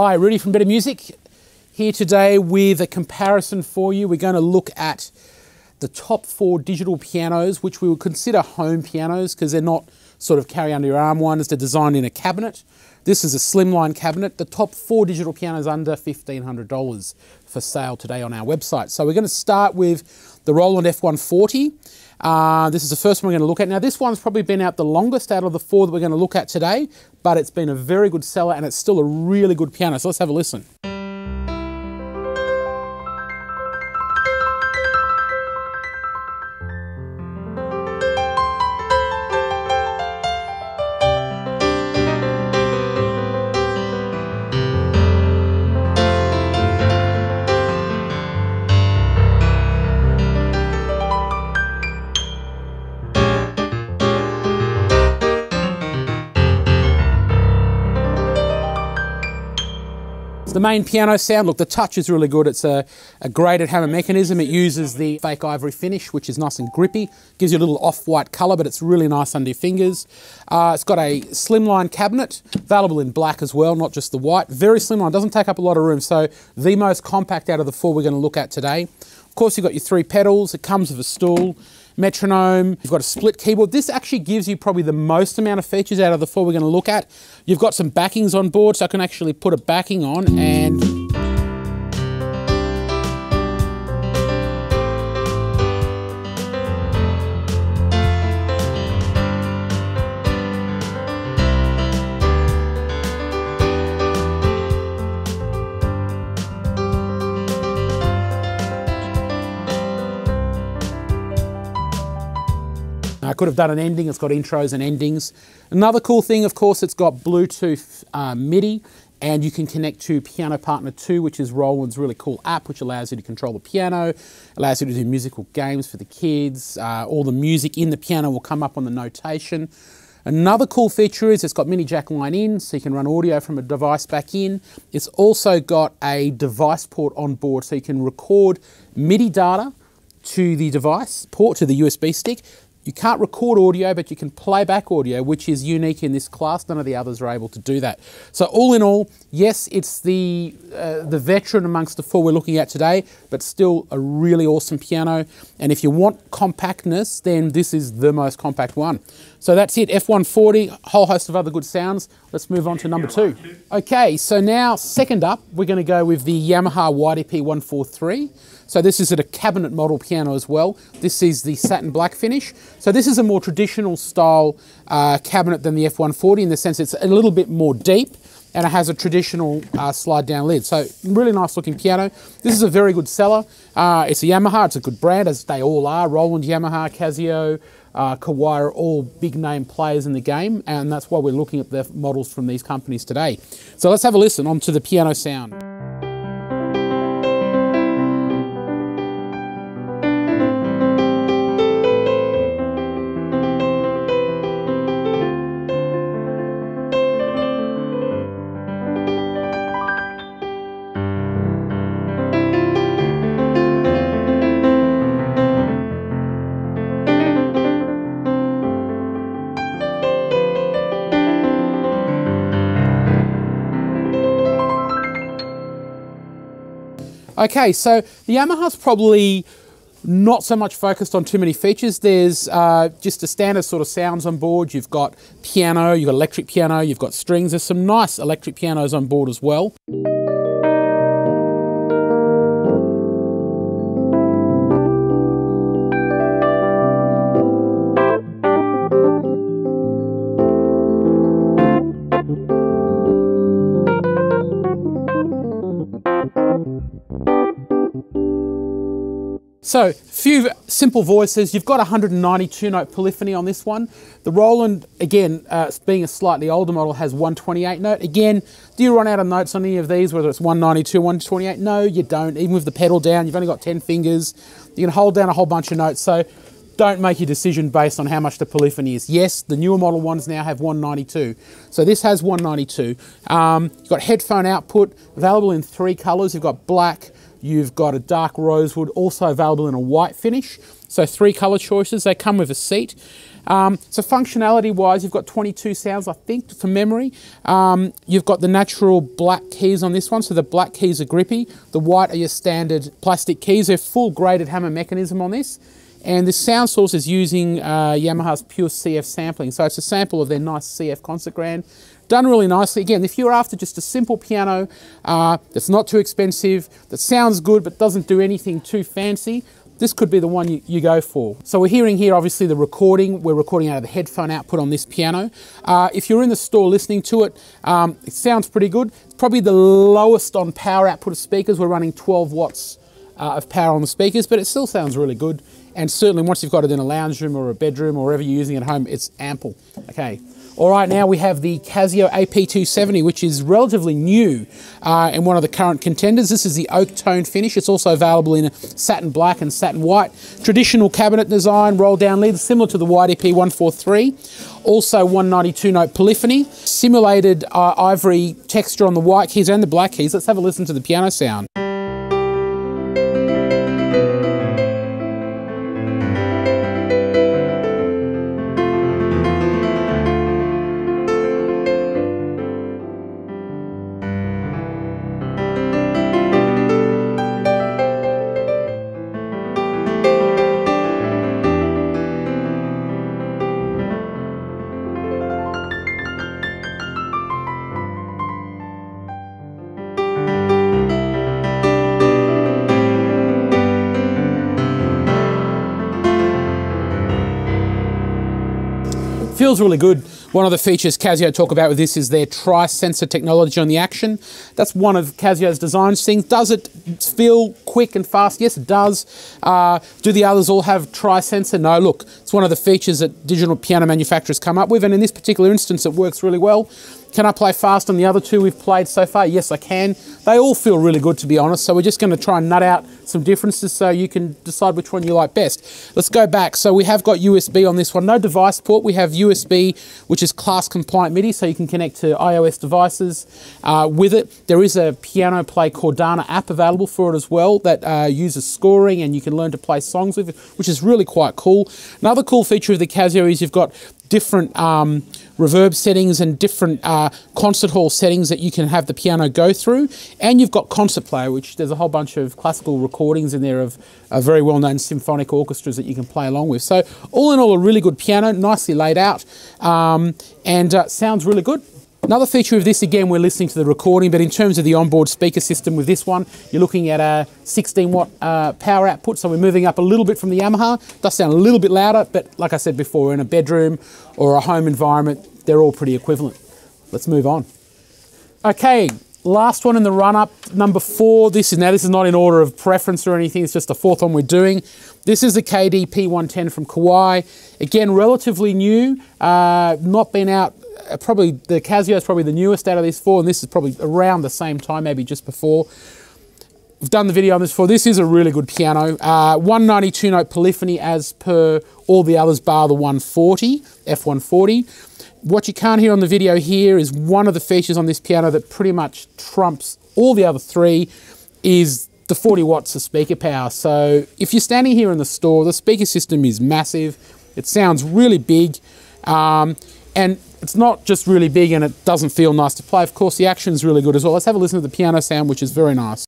Hi, Rudi from Better Music here today with a comparison for you. We're going to look at the top four digital pianos, which we would consider home pianos because they're not sort of carry under your arm ones. They're designed in a cabinet. This is a slimline cabinet. The top four digital pianos under $1,500 for sale today on our website. So we're going to start with the Roland F140. Uh, this is the first one we're going to look at. Now, this one's probably been out the longest out of the four that we're going to look at today, but it's been a very good seller and it's still a really good piano. So let's have a listen. The main piano sound. Look, the touch is really good. It's a, a graded hammer mechanism. It uses the fake ivory finish, which is nice and grippy. Gives you a little off-white colour, but it's really nice under your fingers. Uh, it's got a slimline cabinet, available in black as well, not just the white. Very slimline, doesn't take up a lot of room. So the most compact out of the four we're going to look at today. Of course, you've got your three pedals. It comes with a stool metronome, you've got a split keyboard. This actually gives you probably the most amount of features out of the four we're going to look at. You've got some backings on board, so I can actually put a backing on and I could have done an ending, it's got intros and endings. Another cool thing, of course, it's got Bluetooth uh, MIDI and you can connect to Piano Partner 2, which is Roland's really cool app, which allows you to control the piano, allows you to do musical games for the kids. Uh, all the music in the piano will come up on the notation. Another cool feature is it's got mini jack line in, so you can run audio from a device back in. It's also got a device port on board, so you can record MIDI data to the device port, to the USB stick, you can't record audio, but you can play back audio, which is unique in this class. None of the others are able to do that. So all in all, yes, it's the, uh, the veteran amongst the four we're looking at today, but still a really awesome piano. And if you want compactness, then this is the most compact one. So that's it, F140, whole host of other good sounds. Let's move on to number two. Okay, so now second up, we're gonna go with the Yamaha YDP 143. So this is at a cabinet model piano as well. This is the satin black finish. So this is a more traditional style uh, cabinet than the F140 in the sense it's a little bit more deep and it has a traditional uh, slide down lid. So really nice looking piano. This is a very good seller. Uh, it's a Yamaha, it's a good brand as they all are. Roland, Yamaha, Casio, uh, Kawai are all big name players in the game and that's why we're looking at the models from these companies today. So let's have a listen on to the piano sound. Okay, so the Yamaha's probably not so much focused on too many features. There's uh, just a standard sort of sounds on board. You've got piano, you've got electric piano, you've got strings. There's some nice electric pianos on board as well. So, few simple voices. You've got 192 note polyphony on this one. The Roland, again, uh, being a slightly older model, has 128 note. Again, do you run out of notes on any of these, whether it's 192, 128? No, you don't. Even with the pedal down, you've only got 10 fingers. You can hold down a whole bunch of notes. So, don't make your decision based on how much the polyphony is. Yes, the newer model ones now have 192. So this has 192. Um, you've got headphone output available in three colors. You've got black, You've got a dark rosewood, also available in a white finish. So three color choices. They come with a seat. Um, so functionality-wise, you've got 22 sounds, I think, from memory. Um, you've got the natural black keys on this one, so the black keys are grippy. The white are your standard plastic keys. They're full graded hammer mechanism on this. And the sound source is using uh, Yamaha's pure CF sampling. So it's a sample of their nice CF concert grand. Done really nicely. Again, if you're after just a simple piano uh, that's not too expensive, that sounds good but doesn't do anything too fancy, this could be the one you, you, go for. So we're hearing here obviously the recording. We're recording out of the headphone output on this piano. Uh, if you're in the store listening to it, um, it sounds pretty good. It's probably the lowest on power output of speakers. We're running 12 watts uh, of power on the speakers, but it still sounds really good. And certainly once you've got it in a lounge room or a bedroom or wherever you're using it at home, it's ample. Okay. All right, now we have the Casio AP270, which is relatively new uh, and one of the current contenders. This is the oak tone finish. It's also available in satin black and satin white. Traditional cabinet design, roll down lid, similar to the YDP 143. Also 192 note polyphony. Simulated uh, ivory texture on the white keys and the black keys. Let's have a listen to the piano sound. Feels really good. One of the features Casio talk about with this is their tri-sensor technology on the action. That's one of Casio's design things. Does it feel quick and fast? Yes, it does. Uh, do the others all have tri-sensor? No, look, it's one of the features that digital piano manufacturers come up with, and in this particular instance, it works really well. Can I play fast on the other two we've played so far? Yes, I can. They all feel really good, to be honest. So we're just going to try and nut out some differences so you can decide which one you like best. Let's go back. So we have got USB on this one. No device port. We have USB, which is class compliant MIDI, so you can connect to iOS devices uh, with it. There is a Piano Play Chordana app available for it as well that uh, uses scoring and you can learn to play songs with it, which is really quite cool. Another cool feature of the Casio is you've got different um, reverb settings and different uh, concert hall settings that you can have the piano go through. And you've got Concert Player, which there's a whole bunch of classical recordings in there of uh, very well-known symphonic orchestras that you can play along with. So all in all, a really good piano, nicely laid out, um, and uh, sounds really good. Another feature of this, again, we're listening to the recording, but in terms of the onboard speaker system with this one, you're looking at a 16 watt uh, power output, so we're moving up a little bit from the Yamaha. Does sound a little bit louder, but like I said before, in a bedroom or a home environment, they're all pretty equivalent. Let's move on. Okay, last one in the run up, number four. This is now this is not in order of preference or anything. It's just the fourth one we're doing. This is the KDP 110 from Kawai. Again, relatively new, uh, not been out probably the Casio is probably the newest out of these four, and this is probably around the same time, maybe just before. We've done the video on this before. This is a really good piano. Uh, 192 note polyphony as per all the others bar the 140, F140. What you can't hear on the video here is one of the features on this piano that pretty much trumps all the other three is the 40 watts of speaker power. So if you're standing here in the store, the speaker system is massive. It sounds really big. Um, and it's not just really big and it doesn't feel nice to play. Of course, the action is really good as well. Let's have a listen to the piano sound, which is very nice.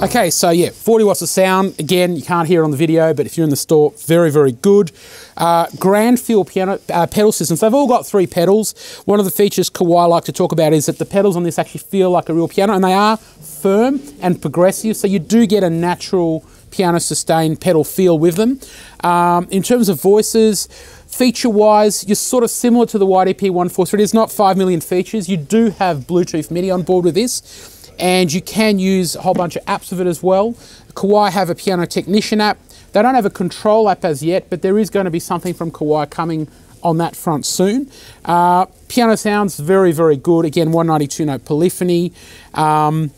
Okay, so yeah, 40 watts of sound. Again, you can't hear it on the video, but if you're in the store, very, very good. Uh, grand feel piano uh, pedal systems. They've all got three pedals. One of the features Kawai like to talk about is that the pedals on this actually feel like a real piano, and they are firm and progressive, so you do get a natural piano sustained pedal feel with them. Um, in terms of voices, feature wise, you're sort of similar to the YDP 143. It is not 5 million features. You do have Bluetooth MIDI on board with this and you can use a whole bunch of apps of it as well. Kawai have a piano technician app. They don't have a control app as yet, but there is going to be something from Kawai coming on that front soon. Uh, piano sounds very, very good. Again, 192 note polyphony. Um,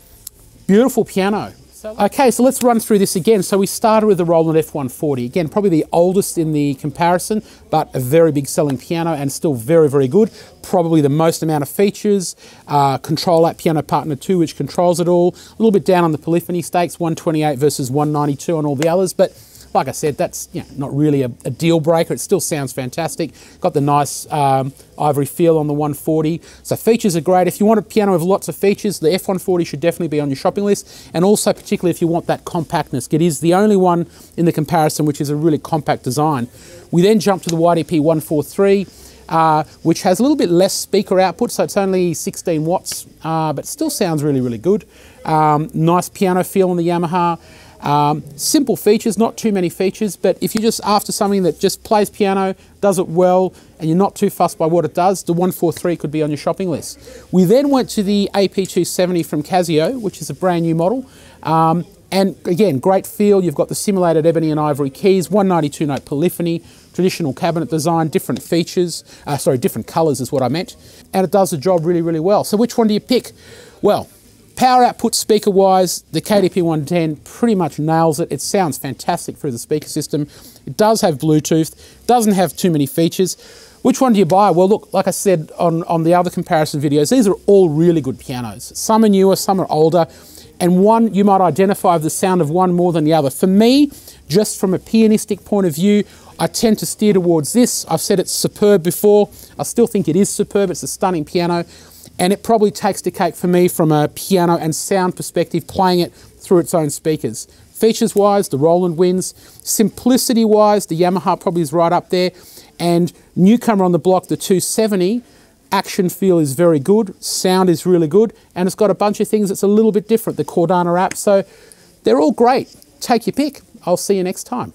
beautiful piano. Okay, so let's run through this again. So we started with the Roland F140. Again, probably the oldest in the comparison, but a very big selling piano and still very, very good. Probably the most amount of features. Uh, control app Piano Partner 2, which controls it all. A little bit down on the polyphony stakes, 128 versus 192 on all the others, but like I said, that's you know, not really a, a, deal breaker. It still sounds fantastic. Got the nice um, ivory feel on the 140. So features are great. If you want a piano with lots of features, the F140 should definitely be on your shopping list. And also particularly if you want that compactness. It is the only one in the comparison which is a really compact design. We then jump to the YDP 143. Uh, which has a little bit less speaker output, so it's only 16 watts, uh, but still sounds really, really good. Um, nice piano feel on the Yamaha. Um, simple features, not too many features, but if you're just after something that just plays piano, does it well, and you're not too fussed by what it does, the 143 could be on your shopping list. We then went to the AP270 from Casio, which is a brand new model. Um, and again, great feel. You've got the simulated ebony and ivory keys, 192 note polyphony, traditional cabinet design, different features, uh, sorry, different colors is what I meant. And it does the job really, really well. So which one do you pick? Well, Power output speaker wise, the KDP 110 pretty much nails it. It sounds fantastic through the speaker system. It does have Bluetooth, doesn't have too many features. Which one do you buy? Well, look, like I said on, on the other comparison videos, these are all really good pianos. Some are newer, some are older, and one you might identify the sound of one more than the other. For me, just from a pianistic point of view, I tend to steer towards this. I've said it's superb before. I still think it is superb. It's a stunning piano and it probably takes the cake for me from a piano and sound perspective, playing it through its own speakers. Features wise, the Roland wins. Simplicity wise, the Yamaha probably is right up there. And newcomer on the block, the 270, action feel is very good, sound is really good, and it's got a bunch of things that's a little bit different, the Chordana app. So they're all great. Take your pick. I'll see you next time.